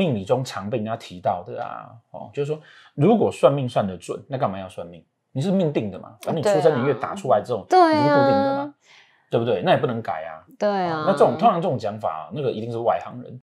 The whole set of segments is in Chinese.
命理中常被人家提到的啊，哦，就是说如果算命算得准，那干嘛要算命？你是命定的嘛，反正你出生年月打出来这种，对你是固定的啊嘛，，对不对？那也不能改啊。对啊。那这种通常这种讲法，那个一定是外行人。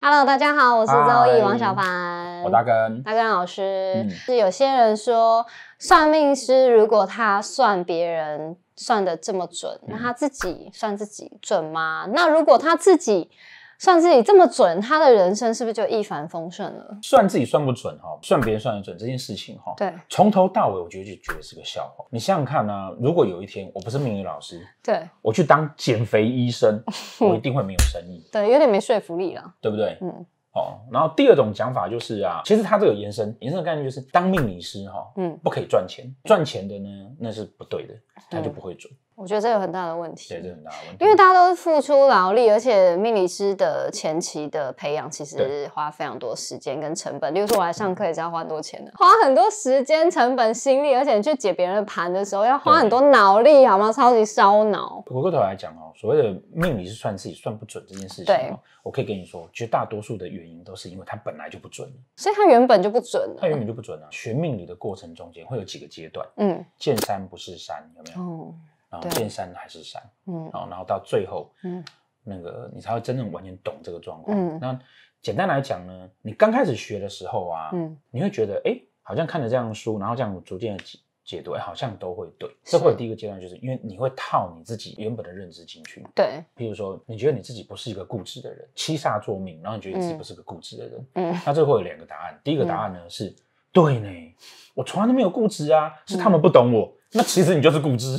Hello，大家好，我是周易王小凡，我大根，大根老师。嗯是有些人说，算命师如果他算别人算的这么准，嗯那他自己算自己准吗？那如果他自己算自己这么准，他的人生是不是就一帆风顺了？算自己算不准哈，算别人算得准这件事情哈，对从头到尾我觉得就觉得是个笑话。你想想看啊，如果有一天我不是命理老师，对我去当减肥医生，我一定会没有生意，对，有点没说服力了。对不对？嗯哦，然后第二种讲法就是啊，其实它这个延伸延伸的概念就是，当命理师哈，嗯，不可以赚钱，赚钱的呢那是不对的，他就不会准，我觉得这有很大的问题。对，这很大的问题。因为大家都是付出劳力，而且命理师的前期的培养其实花非常多时间跟成本。例如说，我来上课也是要花很多钱的，花很多时间、成本、心力，而且你去解别人的盘的时候要花很多脑力，好吗？超级烧脑。回过头来讲哦，所谓的命理是算自己算不准这件事情我可以跟你说，绝大多数的原因都是因为它本来就不准，所以它原本就不准了。它原本就不准啊。学命理的过程中间会有几个阶段，嗯见山不是山，有没有？哦见山还是山，嗯好，然后到最后，嗯那个你才会真正完全懂这个状况。嗯那简单来讲呢，你刚开始学的时候啊，嗯你会觉得，哎，好像看着这样的书，然后这样逐渐的解解读，哎，好像都会对。这会有第一个阶段，就是因为你会套你自己原本的认知进去。对譬如说，你觉得你自己不是一个固执的人，七煞作命，然后你觉得你自己不是个固执的人，嗯那这会有两个答案。第一个答案呢、是，对呢，我从来都没有固执啊，是他们不懂我。那其实你就是固执。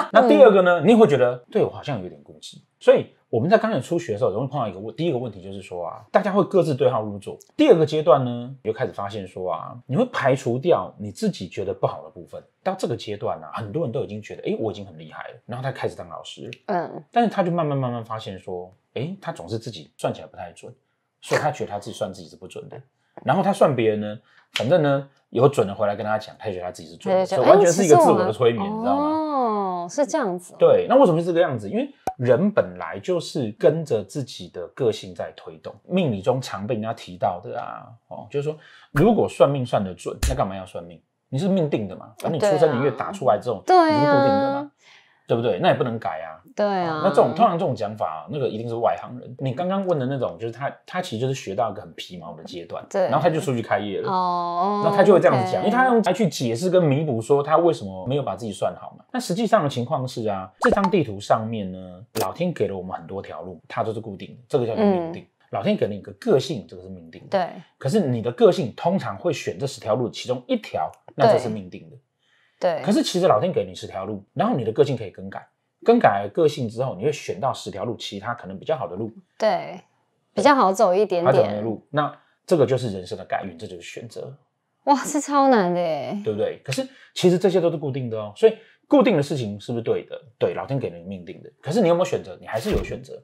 那第二个呢，你也会觉得，对我好像有点攻击。所以我们在刚开始初学的时候，容易碰到一个问，第一个问题就是说啊，大家会各自对号入座。第二个阶段呢，你就开始发现说啊，你会排除掉你自己觉得不好的部分。到这个阶段呢、啊，很多人都已经觉得，哎，我已经很厉害了，然后他开始当老师了。嗯但是他就慢慢慢慢发现说，哎，他总是自己算起来不太准，所以他觉得他自己算自己是不准的。然后他算别人呢，反正呢有准的回来跟他讲，他也觉得他自己是准的，所以完全是一个自我的催眠，你知道吗？哦，是这样子。对，那为什么是这个样子？因为人本来就是跟着自己的个性在推动。命理中常被人家提到的啊，哦，就是说，如果算命算得准，那干嘛要算命？你是命定的嘛，反正你出生年月打出来这种，对啊你是固定的嘛，对不对？那也不能改啊。对啊，那这种通常这种讲法，那个一定是外行人。你刚刚问的那种，就是他他其实就是学到一个很皮毛的阶段，对然后他就出去开业了。哦，那他就会这样子讲，因为他用来去解释跟弥补说他为什么没有把自己算好嘛。那实际上的情况是啊，这张地图上面呢，老天给了我们很多条路，它都是固定的，这个叫做命定。老天给了你一个个性，这个是命定的。。对可是你的个性通常会选这十条路其中一条，那这是命定的。对，可是其实老天给你十条路，然后你的个性可以更改，更改了个性之后，你会选到十条路，其他可能比较好的路，对比较好走一点好走的。路。那这个就是人生的改运，这就是选择，哇，是超难的耶。对不对？可是其实这些都是固定的哦，所以固定的事情是不是对的？对，老天给了你命定的。可是你有没有选择？你还是有选择。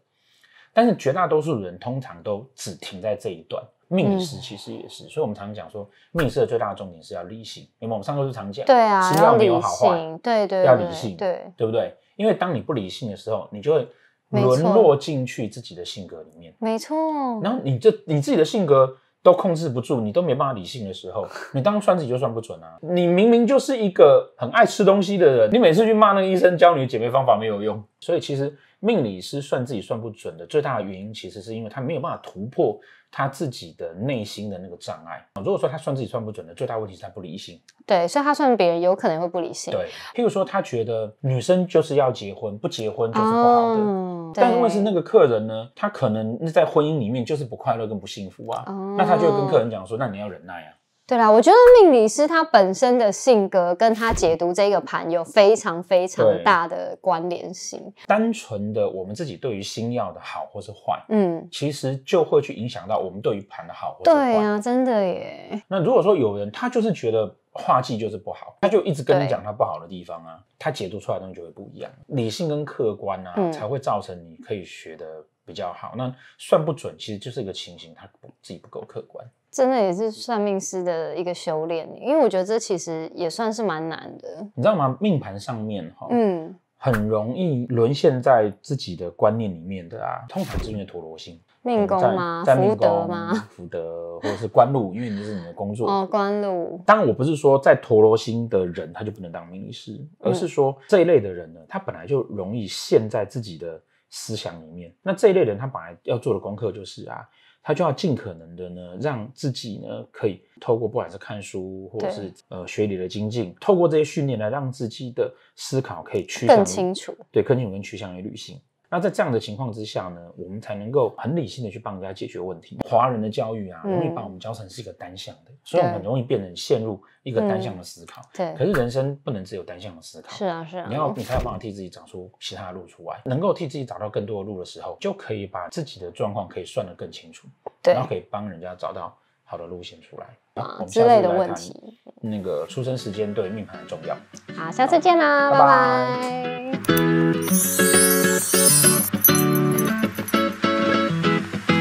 但是绝大多数人通常都只停在这一段。命理师其实也是，所以我们常常讲说，命理师的最大的重点是要理性。因为我们上课是常讲，对啊，吃药没有好坏，性，对对，对要理性对，对不对？因为当你不理性的时候，你就会沦落进去自己的性格里面，没错。然后你这你自己的性格都控制不住，你都没办法理性的时候，你当然算自己就算不准啊！你明明就是一个很爱吃东西的人，你每次去骂那个医生教你的减肥方法没有用，所以其实命理师算自己算不准的最大的原因，其实是因为他没有办法突破他自己的内心的那个障碍。如果说他算自己算不准的最大问题是他不理性。对，所以他算别人有可能会不理性。对，譬如说他觉得女生就是要结婚，不结婚就是不好的。哦，但因为是那个客人呢，他可能在婚姻里面就是不快乐跟不幸福啊，哦那他就会跟客人讲说，那你要忍耐啊。对啦，我觉得命理师他本身的性格跟他解读这个盘有非常非常大的关联性。单纯的我们自己对于星耀的好或是坏，嗯，其实就会去影响到我们对于盘的好或是坏。对啊，真的耶。那如果说有人他就是觉得画技就是不好，他就一直跟你对讲他不好的地方啊，他解读出来的东西就会不一样。理性跟客观啊，嗯才会造成你可以学的比较好。那算不准，其实就是一个情形，他不自己不够客观。真的也是算命师的一个修炼，因为我觉得这其实也算是蛮难的。你知道吗？命盘上面哈，嗯，很容易沦陷在自己的观念里面的啊，通常是因为陀螺星。命嗯在宫吗？在命福德宫吗？？福德或者是官禄，因为你是你的工作。哦，官禄。当然，我不是说在陀罗星的人他就不能当命理师，而是说这一类的人呢，他本来就容易陷在自己的思想里面。那这一类人，他本来要做的功课就是啊，他就要尽可能的呢，让自己呢可以透过不管是看书或者是呃学理的精进，透过这些训练来让自己的思考可以趋向更于清楚，对，更清楚跟趋向于理性。那在这样的情况之下呢，我们才能够很理性的去帮人家解决问题。华人的教育啊，嗯容易把我们教成是一个单向的，所以我们很容易变成陷入一个单向的思考。对可，是人生不能只有单向的思考，是啊，是啊你，要你才有办法替自己找出其他的路出来，能够替自己找到更多的路的时候，就可以把自己的状况可以算得更清楚，对然后可以帮人家找到好的路线出来。好啊之类的问题。那个出生时间对命盘的重要。好，下次见啦，拜拜拜 Thank you.